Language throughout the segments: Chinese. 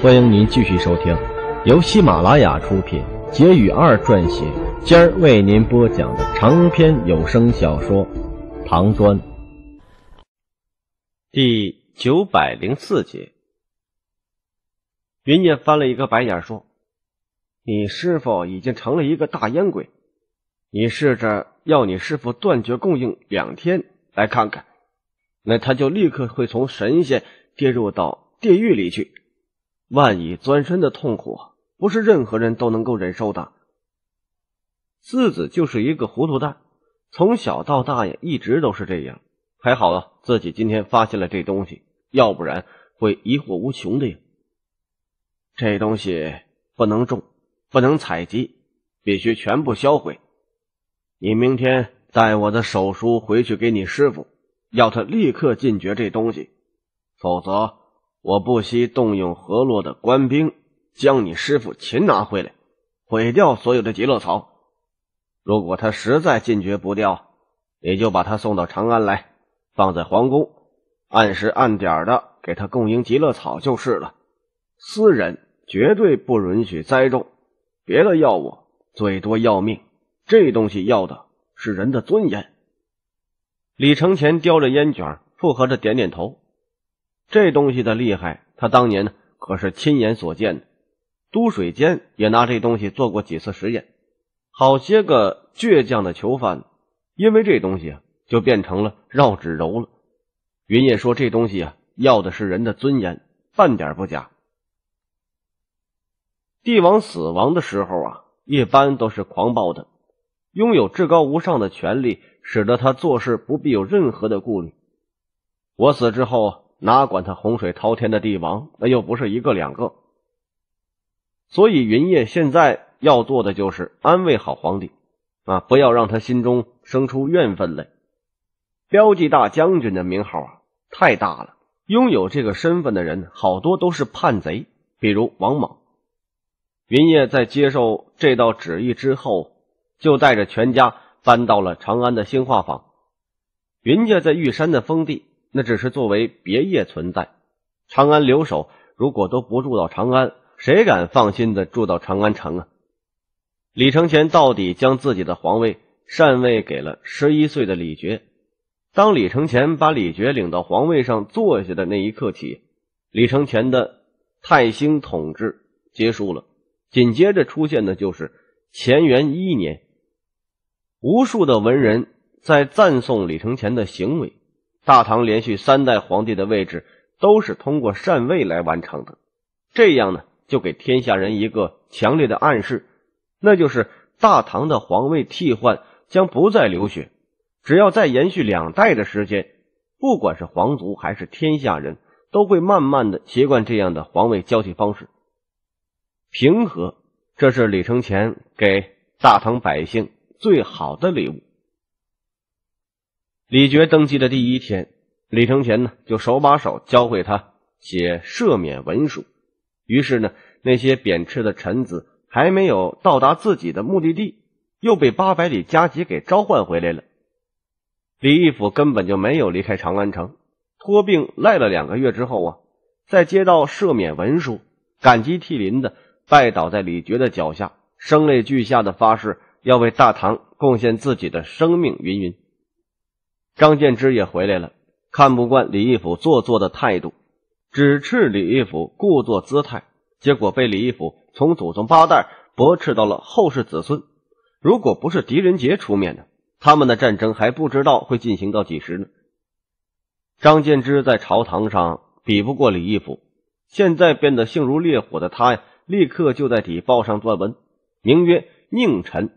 欢迎您继续收听，由喜马拉雅出品、杰语二撰写、今儿为您播讲的长篇有声小说《唐端》第九百零四节。云烨翻了一个白眼，说：“你师傅已经成了一个大烟鬼，你试着要你师傅断绝供应两天来看看，那他就立刻会从神仙跌入到地狱里去。”万蚁钻身的痛苦不是任何人都能够忍受的。四子就是一个糊涂蛋，从小到大呀一直都是这样。还好啊，自己今天发现了这东西，要不然会疑惑无穷的呀。这东西不能种，不能采集，必须全部销毁。你明天带我的手书回去给你师傅，要他立刻禁绝这东西，否则。我不惜动用河洛的官兵，将你师傅擒拿回来，毁掉所有的极乐草。如果他实在禁绝不掉，你就把他送到长安来，放在皇宫，按时按点的给他供应极乐草就是了。私人绝对不允许栽种，别的要我最多要命，这东西要的是人的尊严。李承前叼着烟卷，附和着点点头。这东西的厉害，他当年呢可是亲眼所见的。都水监也拿这东西做过几次实验，好些个倔强的囚犯，因为这东西啊，就变成了绕指柔了。云烨说：“这东西啊，要的是人的尊严，半点不假。”帝王死亡的时候啊，一般都是狂暴的，拥有至高无上的权力，使得他做事不必有任何的顾虑。我死之后。哪管他洪水滔天的帝王，那又不是一个两个。所以云烨现在要做的就是安慰好皇帝，啊，不要让他心中生出怨愤来。标记大将军的名号啊，太大了，拥有这个身份的人好多都是叛贼，比如王莽。云烨在接受这道旨意之后，就带着全家搬到了长安的兴化坊。云家在玉山的封地。那只是作为别业存在。长安留守如果都不住到长安，谁敢放心的住到长安城啊？李承乾到底将自己的皇位禅位给了十一岁的李觉。当李承乾把李觉领到皇位上坐下的那一刻起，李承乾的泰兴统治结束了。紧接着出现的就是乾元一年，无数的文人在赞颂李承乾的行为。大唐连续三代皇帝的位置都是通过禅位来完成的，这样呢，就给天下人一个强烈的暗示，那就是大唐的皇位替换将不再流血，只要再延续两代的时间，不管是皇族还是天下人都会慢慢的习惯这样的皇位交替方式。平和，这是李承乾给大唐百姓最好的礼物。李珏登基的第一天，李承乾呢就手把手教会他写赦免文书。于是呢，那些贬斥的臣子还没有到达自己的目的地，又被八百里加急给召唤回来了。李义府根本就没有离开长安城，托病赖了两个月之后啊，在接到赦免文书，感激涕零的拜倒在李珏的脚下，声泪俱下的发誓要为大唐贡献自己的生命，云云。张建之也回来了，看不惯李义府做作的态度，指斥李义府故作姿态，结果被李义府从祖宗八代驳斥到了后世子孙。如果不是狄仁杰出面呢，他们的战争还不知道会进行到几时呢。张建之在朝堂上比不过李义府，现在变得性如烈火的他呀，立刻就在底报上撰文，名曰“佞臣”，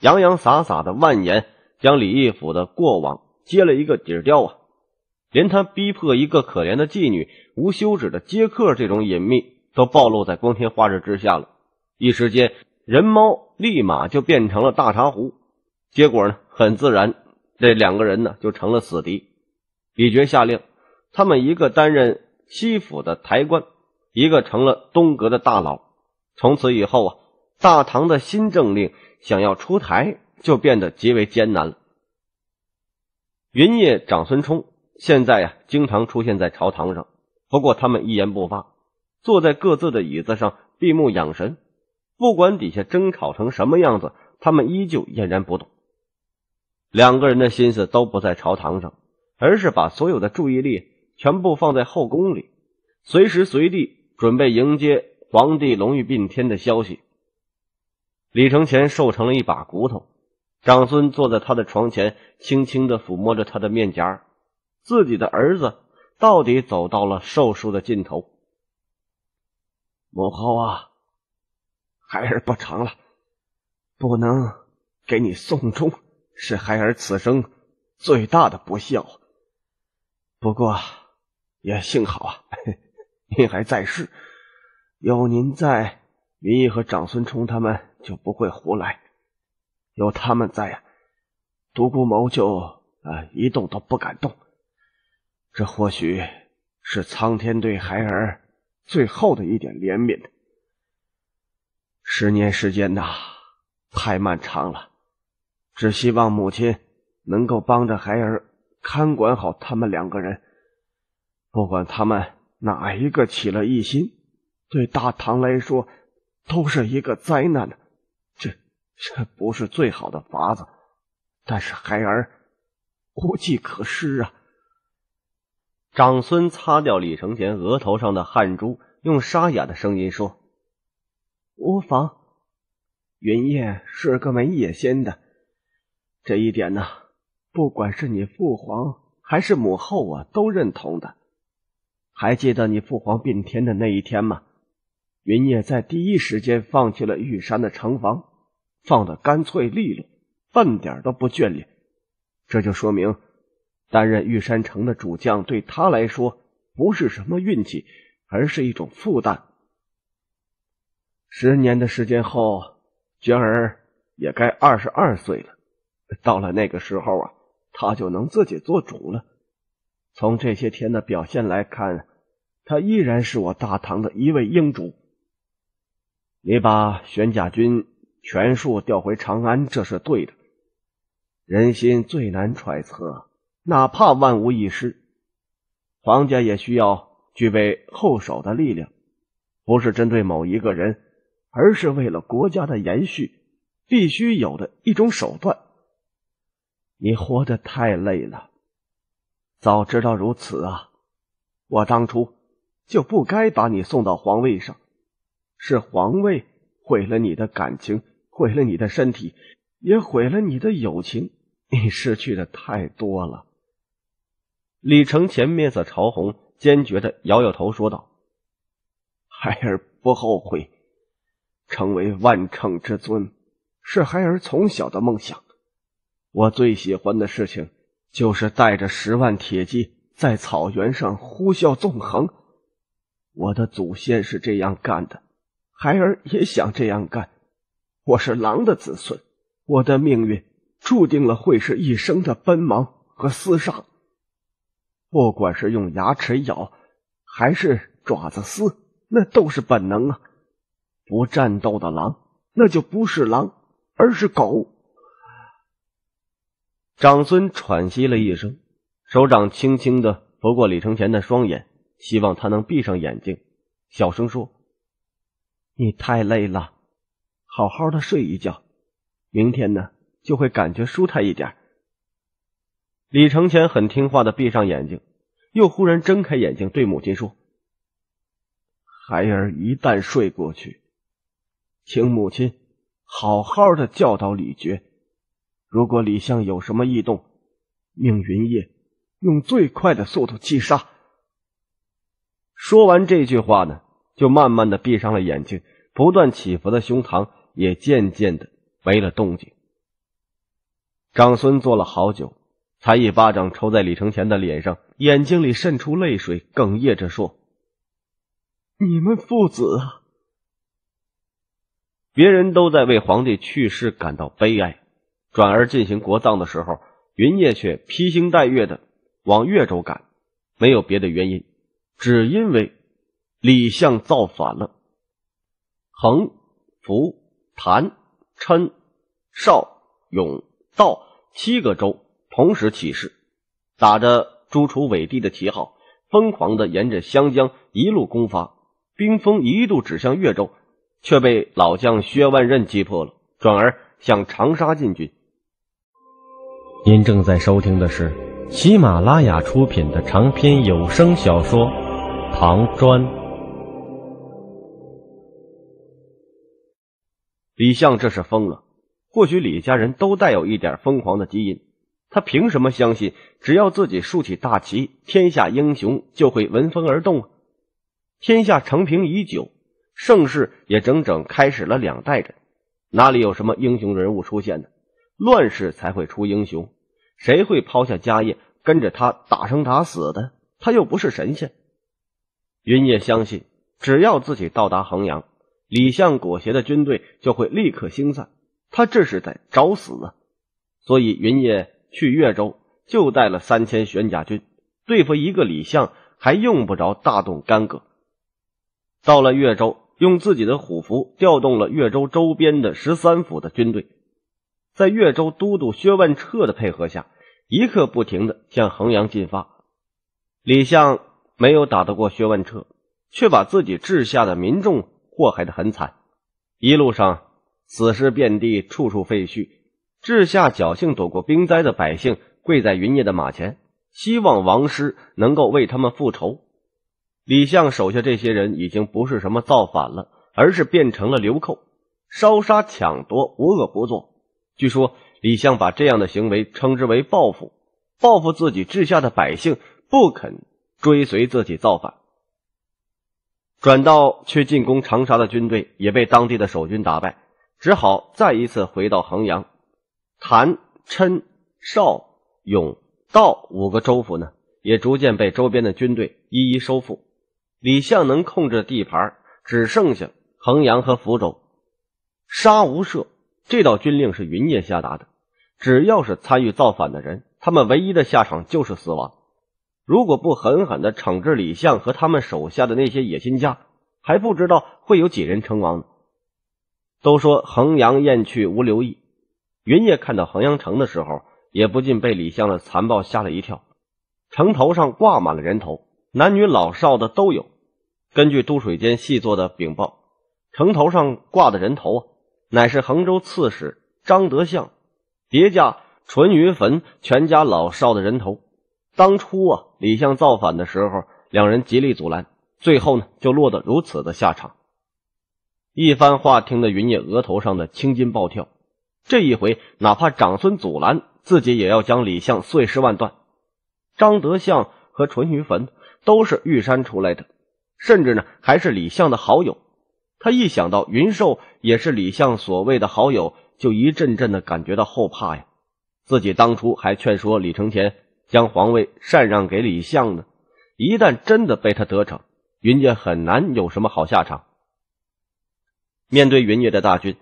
洋洋洒洒的万言，将李义府的过往。接了一个底儿掉啊，连他逼迫一个可怜的妓女无休止的接客这种隐秘都暴露在光天化日之下了。一时间，人猫立马就变成了大茶壶。结果呢，很自然，这两个人呢就成了死敌。李傕下令，他们一个担任西府的台官，一个成了东阁的大佬。从此以后啊，大唐的新政令想要出台就变得极为艰难了。云烨、长孙冲现在呀，经常出现在朝堂上，不过他们一言不发，坐在各自的椅子上闭目养神。不管底下争吵成什么样子，他们依旧嫣然不动。两个人的心思都不在朝堂上，而是把所有的注意力全部放在后宫里，随时随地准备迎接皇帝龙御并天的消息。李承前瘦成了一把骨头，长孙坐在他的床前，轻轻的抚摸着他的面颊。自己的儿子到底走到了寿数的尽头。母后啊，孩儿不成了，不能给你送终。是孩儿此生最大的不孝，不过也幸好啊，您还在世，有您在，云逸和长孙冲他们就不会胡来。有他们在呀，独孤谋就啊一动都不敢动。这或许是苍天对孩儿最后的一点怜悯。十年时间呐，太漫长了。只希望母亲能够帮着孩儿看管好他们两个人，不管他们哪一个起了异心，对大唐来说都是一个灾难这这不是最好的法子，但是孩儿无计可施啊！长孙擦掉李承前额头上的汗珠，用沙哑的声音说：“无妨，云烨是个没野心的。”这一点呢，不管是你父皇还是母后啊，都认同的。还记得你父皇病天的那一天吗？云烨在第一时间放弃了玉山的城防，放的干脆利落，半点都不眷恋。这就说明，担任玉山城的主将对他来说不是什么运气，而是一种负担。十年的时间后，娟儿也该二十二岁了。到了那个时候啊，他就能自己做主了。从这些天的表现来看，他依然是我大唐的一位英主。你把玄甲军全数调回长安，这是对的。人心最难揣测，哪怕万无一失，皇家也需要具备后手的力量，不是针对某一个人，而是为了国家的延续，必须有的一种手段。你活得太累了，早知道如此啊，我当初就不该把你送到皇位上。是皇位毁了你的感情，毁了你的身体，也毁了你的友情。你失去的太多了。李承前面色潮红，坚决的摇摇头说道：“孩儿不后悔，成为万乘之尊，是孩儿从小的梦想。”我最喜欢的事情，就是带着十万铁骑在草原上呼啸纵横。我的祖先是这样干的，孩儿也想这样干。我是狼的子孙，我的命运注定了会是一生的奔忙和厮杀。不管是用牙齿咬，还是爪子撕，那都是本能啊！不战斗的狼，那就不是狼，而是狗。长孙喘息了一声，手掌轻轻的拂过李承前的双眼，希望他能闭上眼睛，小声说：“你太累了，好好的睡一觉，明天呢就会感觉舒坦一点。”李承前很听话的闭上眼睛，又忽然睁开眼睛对母亲说：“孩儿一旦睡过去，请母亲好好的教导李觉。”如果李相有什么异动，命云烨用最快的速度击杀。说完这句话呢，就慢慢的闭上了眼睛，不断起伏的胸膛也渐渐的没了动静。长孙坐了好久，才一巴掌抽在李承前的脸上，眼睛里渗出泪水，哽咽着说：“你们父子啊！”别人都在为皇帝去世感到悲哀。转而进行国葬的时候，云烨却披星戴月的往越州赶，没有别的原因，只因为李相造反了。横、福、谭、琛、邵、永、道七个州同时起事，打着朱楚伪帝的旗号，疯狂的沿着湘江一路攻伐，兵锋一度指向岳州，却被老将薛万仞击破了，转而向长沙进军。您正在收听的是喜马拉雅出品的长篇有声小说《唐砖》。李相这是疯了，或许李家人都带有一点疯狂的基因。他凭什么相信，只要自己竖起大旗，天下英雄就会闻风而动啊？天下承平已久，盛世也整整开始了两代人，哪里有什么英雄人物出现呢？乱世才会出英雄，谁会抛下家业跟着他打生打死的？他又不是神仙。云烨相信，只要自己到达衡阳，李相裹挟的军队就会立刻星散。他这是在找死啊！所以云烨。去越州就带了三千玄甲军，对付一个李相还用不着大动干戈。到了越州，用自己的虎符调动了越州周边的十三府的军队，在越州都督薛万彻的配合下，一刻不停的向衡阳进发。李相没有打得过薛万彻，却把自己治下的民众祸害的很惨，一路上死尸遍地，处处废墟。治下侥幸躲过兵灾的百姓跪在云烨的马前，希望王师能够为他们复仇。李相手下这些人已经不是什么造反了，而是变成了流寇，烧杀抢夺无恶不作。据说李相把这样的行为称之为报复，报复自己治下的百姓不肯追随自己造反。转到去进攻长沙的军队也被当地的守军打败，只好再一次回到衡阳。谭、琛、邵、永、道五个州府呢，也逐渐被周边的军队一一收复。李相能控制的地盘只剩下衡阳和福州。杀无赦这道军令是云烨下达的，只要是参与造反的人，他们唯一的下场就是死亡。如果不狠狠的惩治李相和他们手下的那些野心家，还不知道会有几人称王呢。都说衡阳雁去无留意。云烨看到衡阳城的时候，也不禁被李相的残暴吓了一跳。城头上挂满了人头，男女老少的都有。根据都水监细作的禀报，城头上挂的人头啊，乃是衡州刺史张德相叠加淳于坟全家老少的人头。当初啊，李相造反的时候，两人极力阻拦，最后呢，就落得如此的下场。一番话听得云烨额头上的青筋暴跳。这一回，哪怕长孙阻拦，自己也要将李相碎尸万段。张德相和淳于汾都是玉山出来的，甚至呢还是李相的好友。他一想到云寿也是李相所谓的好友，就一阵阵的感觉到后怕呀。自己当初还劝说李承乾将皇位禅让给李相呢，一旦真的被他得逞，云家很难有什么好下场。面对云烨的大军。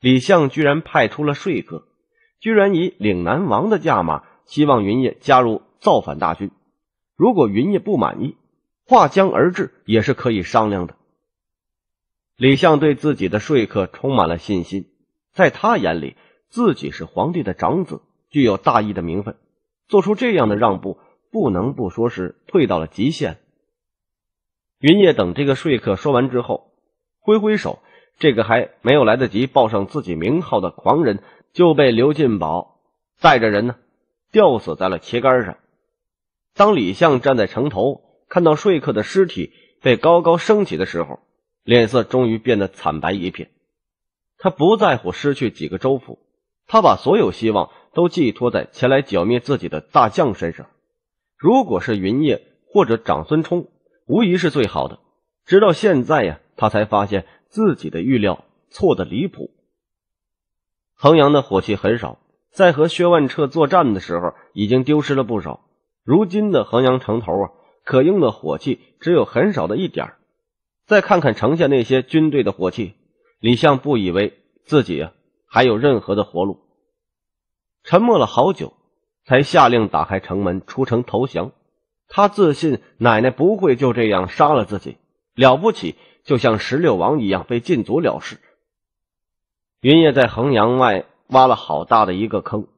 李相居然派出了说客，居然以岭南王的价码，希望云烨加入造反大军。如果云烨不满意，划江而治也是可以商量的。李相对自己的说客充满了信心，在他眼里，自己是皇帝的长子，具有大义的名分，做出这样的让步，不能不说是退到了极限。云烨等这个说客说完之后，挥挥手。这个还没有来得及报上自己名号的狂人，就被刘进宝带着人呢吊死在了旗杆上。当李相站在城头，看到说客的尸体被高高升起的时候，脸色终于变得惨白一片。他不在乎失去几个州府，他把所有希望都寄托在前来剿灭自己的大将身上。如果是云烨或者长孙冲，无疑是最好的。直到现在呀，他才发现。自己的预料错的离谱。衡阳的火器很少，在和薛万彻作战的时候已经丢失了不少。如今的衡阳城头啊，可用的火器只有很少的一点再看看城下那些军队的火器，李相不以为自己啊还有任何的活路。沉默了好久，才下令打开城门出城投降。他自信奶奶不会就这样杀了自己，了不起。就像十六王一样被禁足了事。云烨在衡阳外挖了好大的一个坑，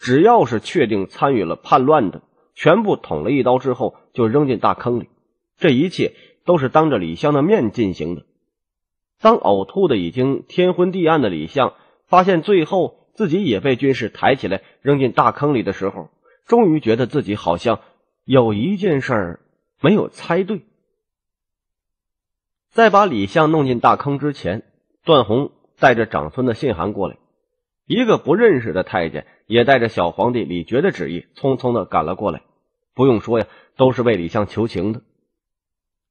只要是确定参与了叛乱的，全部捅了一刀之后就扔进大坑里。这一切都是当着李相的面进行的。当呕吐的已经天昏地暗的李相发现最后自己也被军士抬起来扔进大坑里的时候，终于觉得自己好像有一件事儿没有猜对。在把李相弄进大坑之前，段宏带着长孙的信函过来，一个不认识的太监也带着小皇帝李傕的旨意，匆匆的赶了过来。不用说呀，都是为李相求情的。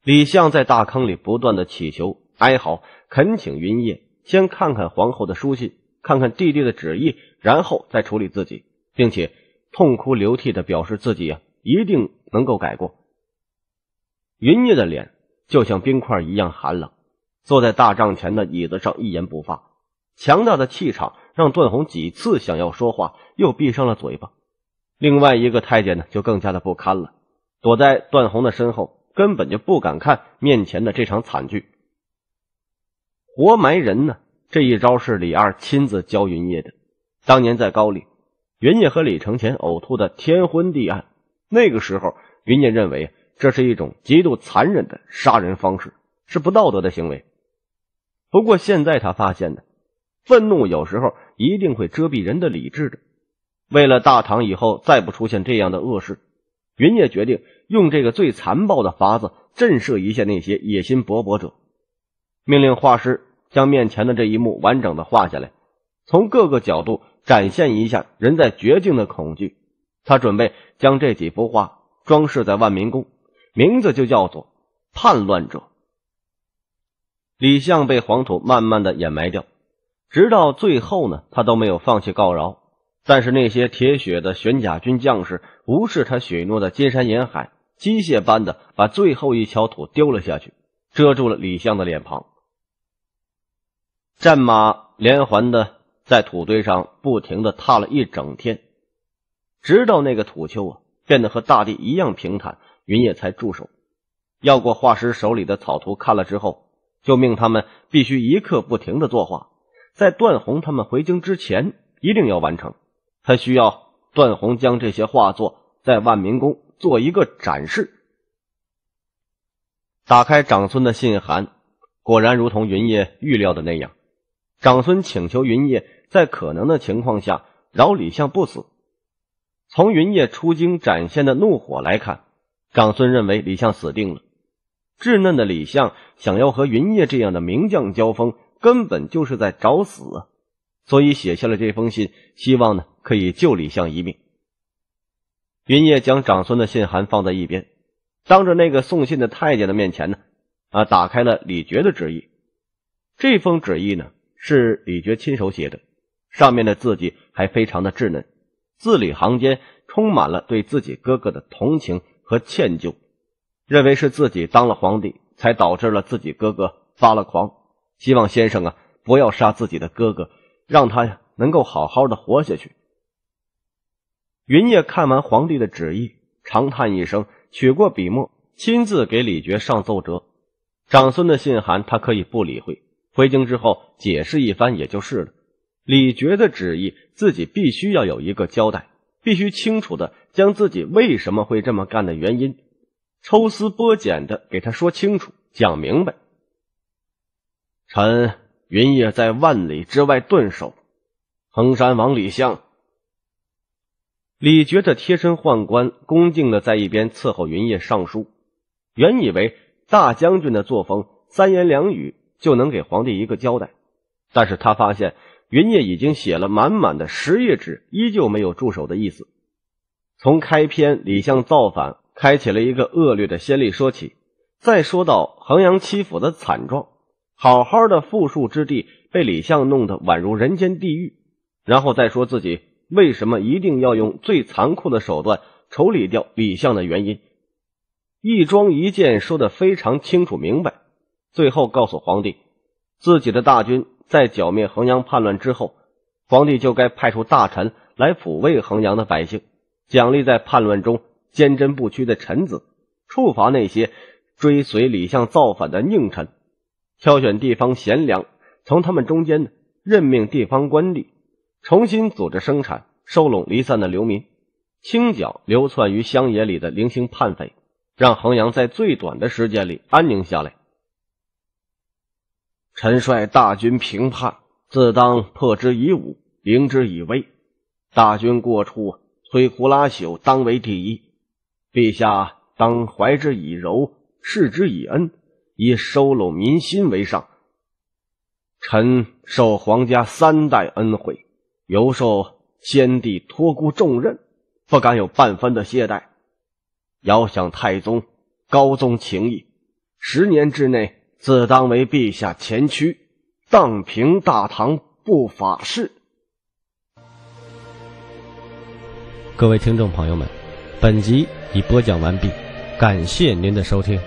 李相在大坑里不断的祈求、哀嚎、恳请云烨先看看皇后的书信，看看弟弟的旨意，然后再处理自己，并且痛哭流涕的表示自己啊一定能够改过。云烨的脸就像冰块一样寒冷，坐在大帐前的椅子上一言不发，强大的气场让段宏几次想要说话，又闭上了嘴巴。另外一个太监呢，就更加的不堪了，躲在段宏的身后，根本就不敢看面前的这场惨剧。活埋人呢，这一招是李二亲自教云烨的。当年在高丽，云烨和李承前呕吐的天昏地暗，那个时候，云烨认为这是一种极度残忍的杀人方式，是不道德的行为。不过现在他发现呢，愤怒有时候一定会遮蔽人的理智的。为了大唐以后再不出现这样的恶事，云烨决定用这个最残暴的法子震慑一下那些野心勃勃者。命令画师将面前的这一幕完整的画下来，从各个角度展现一下人在绝境的恐惧。他准备将这几幅画装饰在万民宫，名字就叫做《叛乱者》。李相被黄土慢慢的掩埋掉，直到最后呢，他都没有放弃告饶。但是那些铁血的玄甲军将士无视他许诺的金山银海，机械般的把最后一锹土丢了下去，遮住了李相的脸庞。战马连环的在土堆上不停的踏了一整天，直到那个土丘啊变得和大地一样平坦，云野才住手。要过画师手里的草图看了之后，就命他们必须一刻不停的作画，在段宏他们回京之前一定要完成。他需要段宏将这些画作在万民宫做一个展示。打开长孙的信函，果然如同云烨预料的那样，长孙请求云烨在可能的情况下饶李相不死。从云烨出京展现的怒火来看，长孙认为李相死定了。稚嫩的李相想要和云烨这样的名将交锋，根本就是在找死！所以写下了这封信，希望呢。可以救李相一命。云烨将长孙的信函放在一边，当着那个送信的太监的面前呢，啊，打开了李珏的旨意。这封旨意呢是李觉亲手写的，上面的字迹还非常的稚嫩，字里行间充满了对自己哥哥的同情和歉疚，认为是自己当了皇帝才导致了自己哥哥发了狂，希望先生啊不要杀自己的哥哥，让他呀能够好好的活下去。云烨看完皇帝的旨意，长叹一声，取过笔墨，亲自给李觉上奏折。长孙的信函他可以不理会，回京之后解释一番也就是了。李觉的旨意，自己必须要有一个交代，必须清楚的将自己为什么会这么干的原因，抽丝剥茧的给他说清楚、讲明白。臣云烨在万里之外顿首，衡山王李相。李觉的贴身宦官恭敬的在一边伺候云烨上书，原以为大将军的作风三言两语就能给皇帝一个交代，但是他发现云烨已经写了满满的十页纸，依旧没有住手的意思。从开篇李相造反，开启了一个恶劣的先例说起，再说到衡阳七府的惨状，好好的富庶之地被李相弄得宛如人间地狱，然后再说自己。为什么一定要用最残酷的手段处理掉李相的原因？一桩一件说的非常清楚明白。最后告诉皇帝，自己的大军在剿灭衡阳叛乱之后，皇帝就该派出大臣来抚慰衡阳的百姓，奖励在叛乱中坚贞不屈的臣子，处罚那些追随李相造反的佞臣，挑选地方贤良，从他们中间呢任命地方官吏。重新组织生产，收拢离散的流民，清剿流窜于乡野里的零星叛匪，让衡阳在最短的时间里安宁下来。臣率大军平叛，自当破之以武，凌之以威。大军过处，摧枯拉朽，当为第一。陛下当怀之以柔，视之以恩，以收拢民心为上。臣受皇家三代恩惠，尤受先帝托孤重任，不敢有半分的懈怠。遥想太宗、高宗情谊，十年之内自当为陛下前驱，荡平大唐不法事。各位听众朋友们，本集已播讲完毕，感谢您的收听。